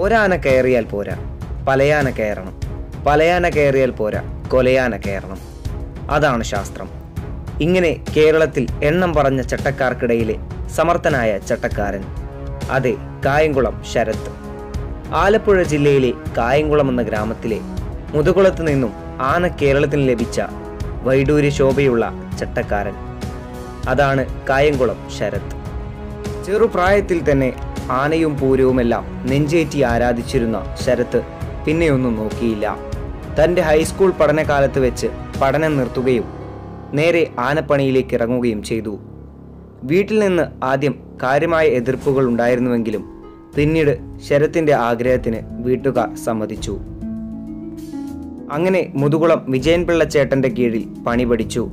ഒരാന കയറിയാൽ പോരാ. പലയാന കയറണം. പലയാന കയറിയാൽ പോരാ. കൊലയാന കയറണം. അതാണ് ശാസ്ത്രം. ഇങ്ങനെ കേരളത്തിൽ എണ്ണം പറഞ്ഞ ചട്ടക്കാർക്കിടയിലെ സമർത്ഥനായ ചട്ടക്കാരൻ. അതെ കായംകുളം ശരത്ത് ആലപ്പുഴ ജില്ലയിലെ കായംകുളം എന്ന ഗ്രാമത്തിലെ മുതുകുളത്ത് നിന്നും ആന കേരളത്തിന് ലഭിച്ച വൈഡൂര്യ ശോഭയുള്ള ചട്ടക്കാരൻ. അതാണ് കായംകുളം ശരത്. ചെറുപ്രായത്തിൽ തന്നെ ആനയും പൂരവുമെല്ലാം നെഞ്ചേറ്റി ആരാധിച്ചിരുന്ന ശരത്ത് പിന്നെയൊന്നും നോക്കിയില്ല. തന്റെ ഹൈസ്കൂൾ പഠനകാലത്ത് വെച്ച് പഠനം നിർത്തുകയും നേരെ ആനപ്പണിയിലേക്ക് ഇറങ്ങുകയും ചെയ്തു. വീട്ടിൽ നിന്ന് ആദ്യം കാര്യമായ എതിർപ്പുകൾ ഉണ്ടായിരുന്നുവെങ്കിലും പിന്നീട് ശരത്തിന്റെ ആഗ്രഹത്തിന് വീട്ടുകാർ സമ്മതിച്ചു. അങ്ങനെ മുതുകുളം വിജയൻപിള്ള ചേട്ടന്റെ കീഴിൽ പണി പഠിച്ചു.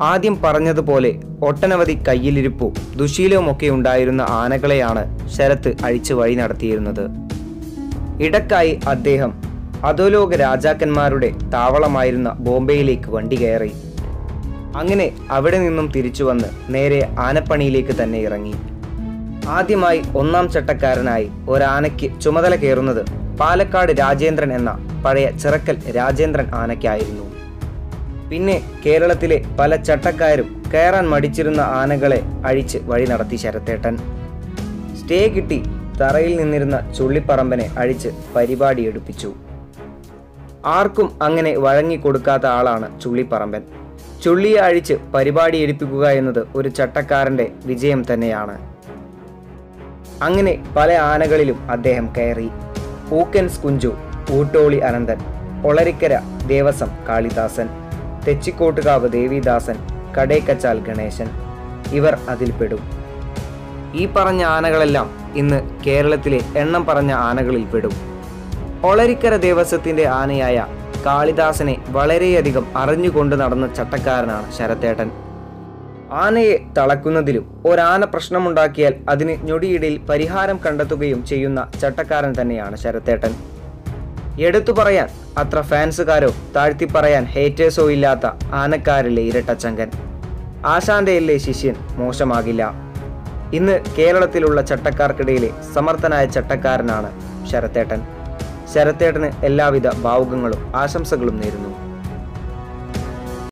ആദ്യം പറഞ്ഞതുപോലെ ഒട്ടനവധി കയ്യിലിരിപ്പും ദുശീലവുമൊക്കെ ഉണ്ടായിരുന്ന ആനകളെയാണ് ശരത്ത് അഴിച്ചു വഴി നടത്തിയിരുന്നത്. ഇടക്കായി അദ്ദേഹം അധോലോക രാജാക്കന്മാരുടെ താവളമായിരുന്ന ബോംബെയിലേക്ക് വണ്ടി കയറി. അങ്ങനെ അവിടെ നിന്നും തിരിച്ചു വന്ന് നേരെ ആനപ്പണിയിലേക്ക് തന്നെ ഇറങ്ങി. ആദ്യമായി ഒന്നാം ചട്ടക്കാരനായി ഒരാനയ്ക്ക് ചുമതല കയറുന്നത് പാലക്കാട് രാജേന്ദ്രൻ എന്ന പഴയ ചിറക്കൽ രാജേന്ദ്രൻ ആനയ്ക്കായിരുന്നു. പിന്നെ കേരളത്തിലെ പല ചട്ടക്കാരും കയറാൻ മടിച്ചിരുന്ന ആനകളെ അഴിച്ച് വഴി നടത്തി ശരത്തേട്ടൻ. സ്റ്റേ കിട്ടി തറയിൽ നിന്നിരുന്ന ചുള്ളിപ്പറമ്പനെ അഴിച്ച് പരിപാടി എടുപ്പിച്ചു ആർക്കും അങ്ങനെ വഴങ്ങിക്കൊടുക്കാത്ത ആളാണ് ചുള്ളിപ്പറമ്പൻ. ചുള്ളിയെ അഴിച്ച് പരിപാടി എടുപ്പിക്കുക എന്നത് ഒരു ചട്ടക്കാരന്റെ വിജയം തന്നെയാണ്. അങ്ങനെ പല ആനകളിലും അദ്ദേഹം കയറി. പൂക്കൻസ് കുഞ്ചു ഊട്ടോളി അനന്തൻ ഒളരിക്കര ദേവസം കാളിദാസൻ. തെച്ചിക്കോട്ടുകാവ് ദേവിദാസൻ കടേക്കച്ചാൽ ഗണേശൻ. ഇവർ അതിൽപ്പെടും ഈ പറഞ്ഞ ആനകളെല്ലാം ഇന്ന് കേരളത്തിലെ എണ്ണം പറഞ്ഞ ആനകളിൽ പെടും. ഒളരിക്കര ദേവസ്വത്തിന്റെ ആനയായ കാളിദാസനെ വളരെയധികം അറിഞ്ഞുകൊണ്ട് നടന്ന ചട്ടക്കാരനാണ് ശരത്തേട്ടൻ. ആനയെ തളക്കുന്നതിലും ഒരാന പ്രശ്നമുണ്ടാക്കിയാൽ അതിന് ഞൊടിയിടയിൽ പരിഹാരം കണ്ടെത്തുകയും ചെയ്യുന്ന ചട്ടക്കാരൻ തന്നെയാണ് ശരത്തേട്ടൻ. എടുത്തു പറയാൻ. അത്ര ഫാൻസുകാരോ താഴ്ത്തി പറയാൻ ഹേറ്റേഴ്സോ ഇല്ലാത്ത ആനക്കാരിലെ ഇരട്ടച്ചങ്കൻ. ആശാന്തയിലെ ശിഷ്യൻ? മോശമാകില്ല. ഇന്ന് കേരളത്തിലുള്ള ചട്ടക്കാർക്കിടയിലെ സമർത്ഥനായ ചട്ടക്കാരനാണ് ശരത്തേട്ടൻ. ശരത്തേട്ടന് എല്ലാവിധ ഭാവുകങ്ങളും ആശംസകളും നേരുന്നു.